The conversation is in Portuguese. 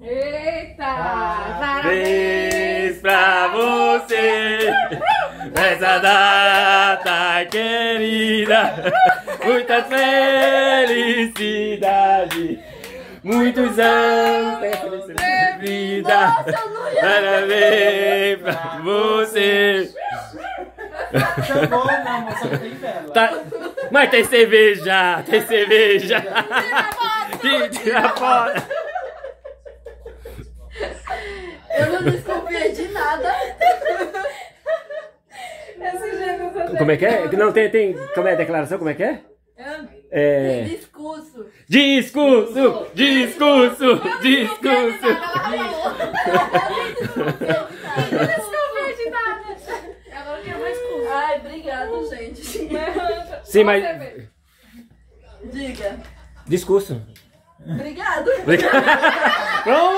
Eita! Parabéns pra você nessa data querida. Muita felicidade. Muitos anos de vida. Não. Parabéns pra você. Tá bom, meu amor, só que tem vela. Tá- Mas tem cerveja, tem cerveja. Tira Tira a foto. Eu não desconfiei de nada. Como é que é? Não, tem, tem. Como é a declaração? Como é que é? É. Discurso. Discurso! Discurso! Discurso! desconfia de nada. Agora eu quero mais curso. Ai, obrigado, gente. Sim, mas. Diga. Discurso. Obrigado. Pronto!